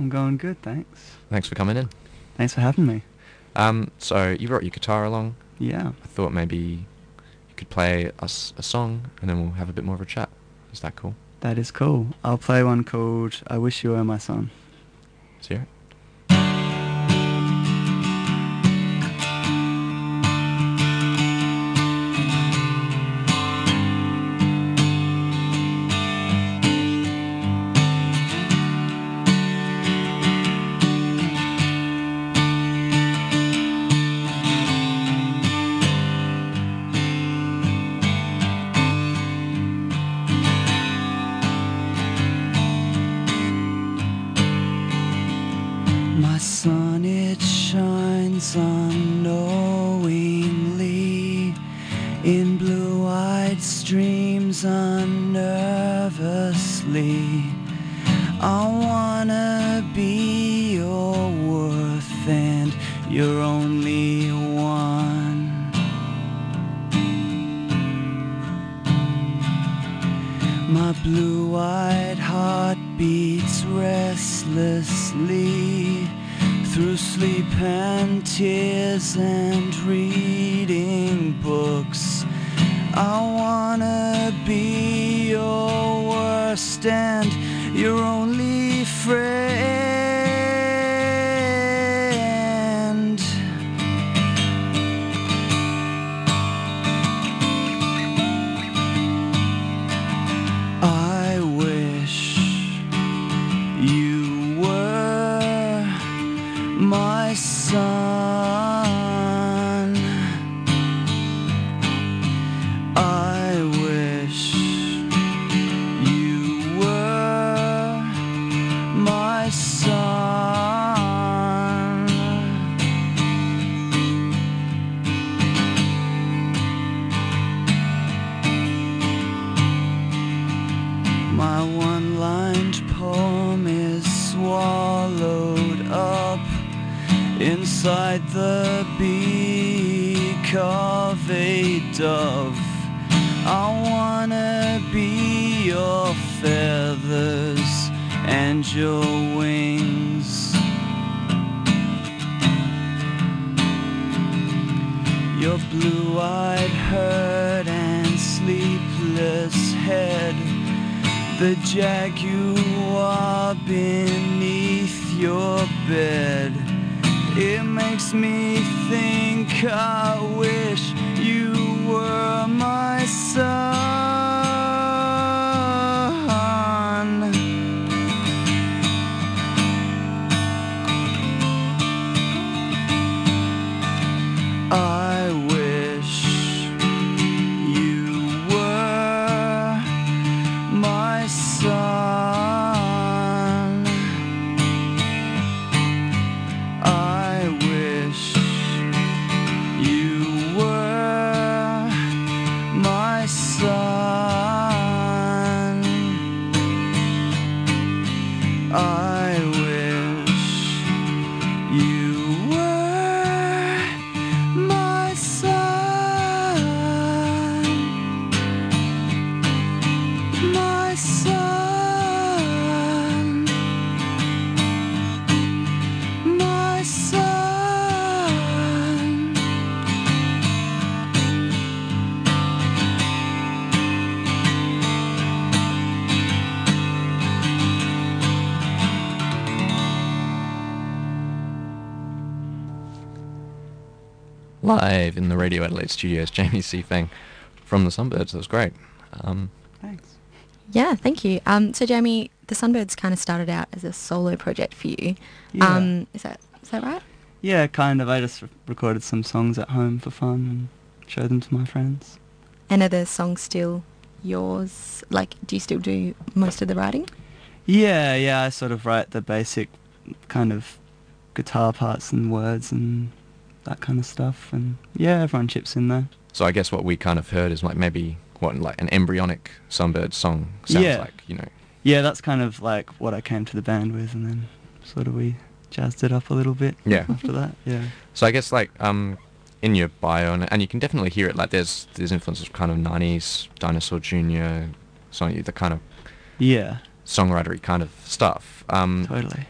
I'm going good, thanks. Thanks for coming in. Thanks for having me. Um, so you brought your guitar along. Yeah. I thought maybe you could play us a song and then we'll have a bit more of a chat. Is that cool? That is cool. I'll play one called I Wish You Were My Son. Let's hear unknowingly in blue-eyed streams unnervously. I wanna be your worth and you're only one. My blue-eyed heart beats restlessly through sleep and tears and reading books. I wanna be your worst and your only friend. Dove. I wanna be your feathers and your wings. Your blue-eyed herd and sleepless head the jaguar beneath your bed. It makes me think I wish Live in the Radio Adelaide studios, Jamie Seyfang from the Sunbirds. That was great. Um, Thanks. Yeah, thank you. Um, so Jamie, the Sunbirds kind of started out as a solo project for you. Yeah. Um, is that is that right? Yeah, kind of. I just re- recorded some songs at home for fun and showed them to my friends. And are the songs still yours? Like, do you still do most of the writing? Yeah, yeah, I sort of write the basic kind of guitar parts and words and that kind of stuff. And yeah, everyone chips in there. so I guess what we kind of heard is like maybe what like an embryonic Sunbird song sounds Yeah. like. You know, Yeah, that's kind of like what I came to the band with, and then sort of we jazzed it up a little bit. Yeah. After that, yeah. So I guess like um, in your bio, and, and you can definitely hear it. Like there's there's influences of kind of '90s Dinosaur Jr. song, the kind of Yeah. songwritery kind of stuff. Um, Totally.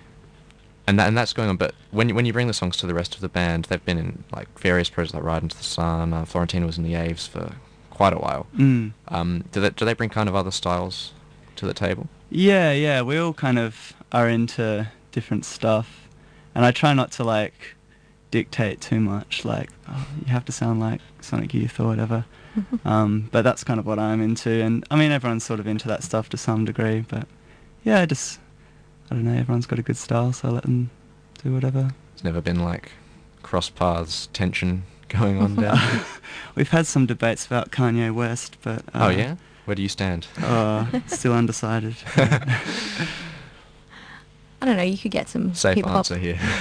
and that, and that's going on. But when you, when you bring the songs to the rest of the band, they've been in like various projects like Ride into the Sun. Uh, Florentina was in the Aves for quite a while. Mm. Um, do they do they bring kind of other styles to the table? Yeah, yeah, we all kind of are into different stuff, and I try not to like dictate too much. Like, oh, you have to sound like Sonic Youth or whatever. um, but that's kind of what I'm into, and I mean everyone's sort of into that stuff to some degree. But yeah, I just I don't know. Everyone's got a good style, so I let them do whatever. It's never been like cross paths tension going on down. there? We've had some debates about Kanye West, but uh, oh yeah, where do you stand? uh, still undecided. I don't know. You could get some Safe hip hop. answer here.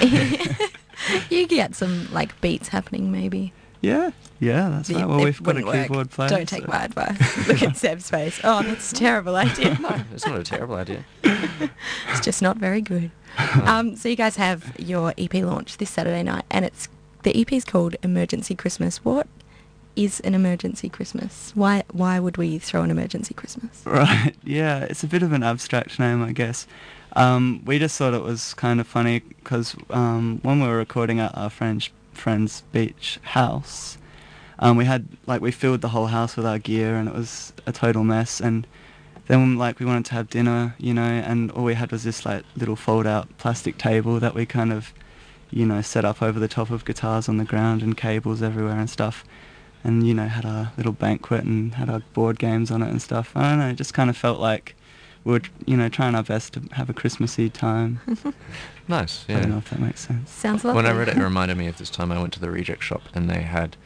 you could get some like beats happening maybe. yeah, yeah, that's It- right. Well, it we've got a wouldn't work. keyboard player. Don't take so- my advice. Look at Seb's face. Oh, that's a terrible idea. no, it's not a terrible idea. it's just not very good. Um, so you guys have your EP launch this Saturday night, and it's the EP is called Emergency Christmas. What is an emergency Christmas? Why why would we throw an emergency Christmas? Right. Yeah, it's a bit of an abstract name, I guess. Um, we just thought it was kind of funny because um, when we were recording at our friend's friend's beach house, um, we had like we filled the whole house with our gear and it was a total mess. And then like we wanted to have dinner, you know, and all we had was this like little fold-out plastic table that we kind of, you know, set up over the top of guitars on the ground and cables everywhere and stuff and you know had our little banquet and had our board games on it and stuff. I don't know, it just kind of felt like we were you know trying our best to have a Christmassy time. Nice. Yeah. I don't know if that makes sense. Sounds lovely. When I read it, it reminded me of this time I went to the reject shop and they had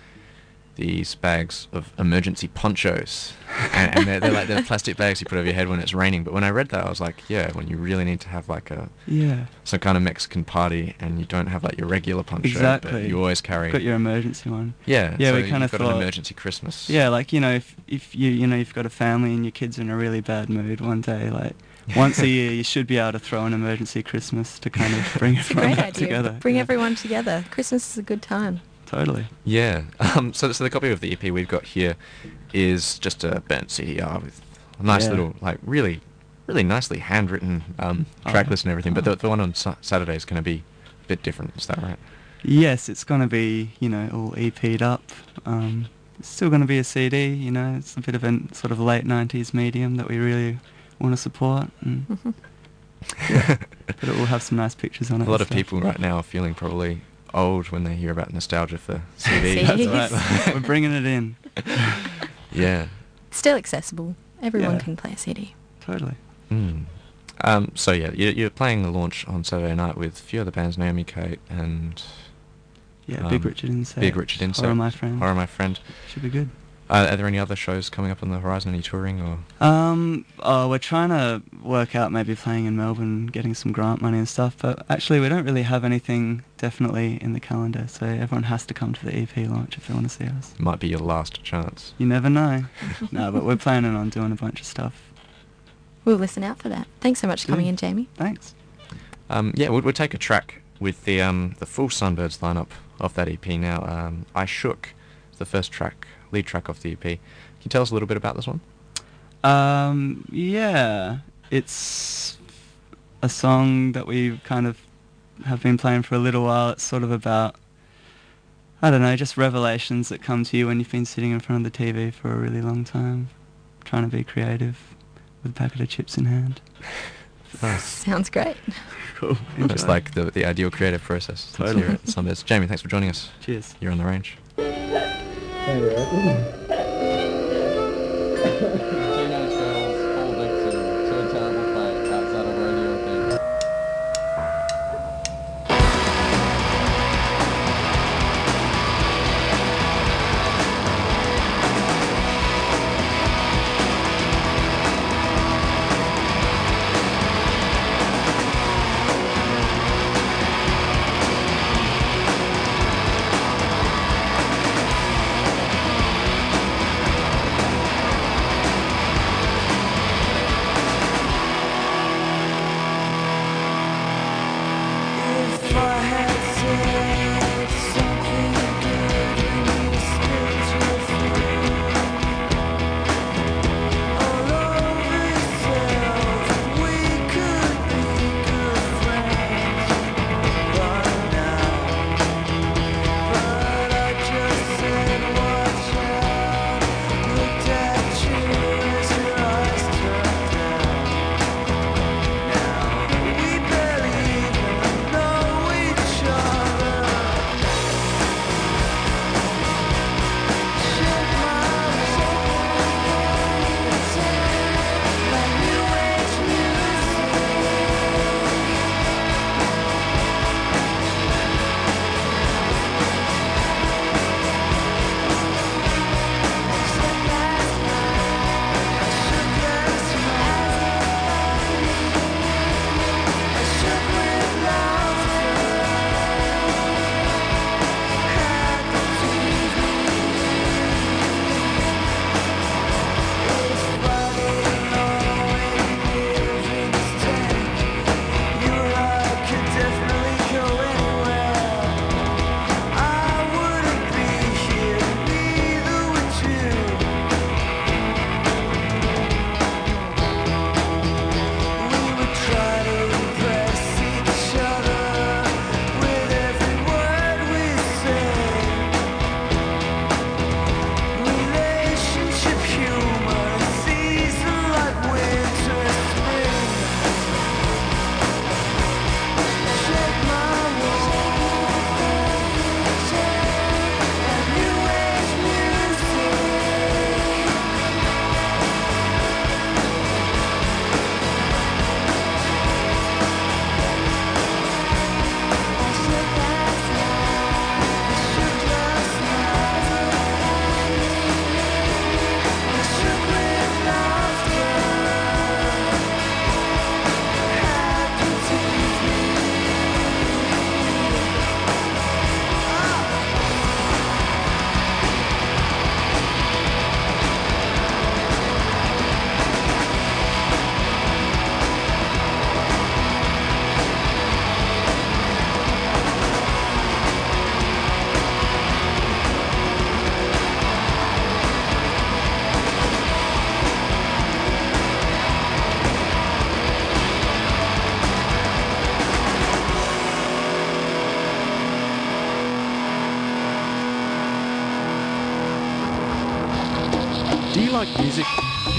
these bags of emergency ponchos, and, and they're, they're like the plastic bags you put over your head when it's raining. But when I read that, I was like, yeah, when you really need to have like a Yeah, some kind of Mexican party and you don't have like your regular poncho, exactly. but you always carry. got your emergency one. yeah, Yeah, so we kind you've of got an emergency Christmas. Yeah, like you know, if if you you know you've got a family and your kids are in a really bad mood one day, like once a year you should be able to throw an emergency Christmas to kind of bring everyone great back idea. together. Bring Yeah. everyone together. Christmas is a good time. Totally. Yeah. Um, so, so the copy of the EP we've got here is just a burnt CDR with a nice Yeah. little, like, really, really nicely handwritten um, Oh, track list and everything. But oh. the, the one on Sa- Saturday is going to be a bit different. Is that right? Yes, it's going to be, you know, all EP'd up. Um, it's still going to be a CD, you know, it's a bit of a sort of late 90s medium that we really want to support. And, Mhm. but it will have some nice pictures on it. a lot of stuff. people right now are feeling probably old when they hear about nostalgia for CDs. CDs. That's right. We're bringing it in. yeah. Still accessible. Everyone Yeah. can play a CD. Totally. Mm. Um, so yeah, you're, you're playing the launch on Saturday night with a few other bands, Naomi Kate and Yeah, Big Um, Richard Insect. Big Richard Insect, Horror My Friend. Horror My Friend. Should be good. Uh, are there any other shows coming up on the horizon? Any touring or? Um, oh, we're trying to work out maybe playing in Melbourne, getting some grant money and stuff. But actually, we don't really have anything definitely in the calendar, so everyone has to come to the EP launch if they want to see us. Might be your last chance. You never know. no, but we're planning on doing a bunch of stuff. We'll listen out for that. Thanks so much for coming Yeah. in, Jamie. Thanks. Um, yeah, we'll, we'll take a track with the um, the full Sunbirds lineup of that EP now. Um, I Shook, is the first track, lead track off the EP. Can you tell us a little bit about this one? Um, yeah, it's a song that we kind of have been playing for a little while. It's sort of about, I don't know, just revelations that come to you when you've been sitting in front of the TV for a really long time, trying to be creative with a packet of chips in hand. Nice. Sounds great. Cool. That's Enjoy. like the, the ideal creative process. Let's Totally. hear it. Sunbirds. Jamie, thanks for joining us. Cheers. You're on the range. Teenage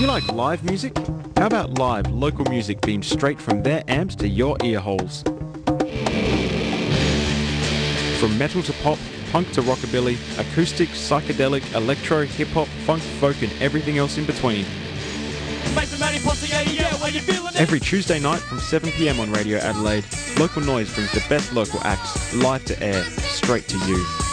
you like live music? How about live local music beamed straight from their amps to your ear holes? From metal to pop, punk to rockabilly, acoustic, psychedelic, electro, hip hop, funk, folk, and everything else in between. Every Tuesday night from 7pm on Radio Adelaide, Local Noise brings the best local acts live to air, straight to you.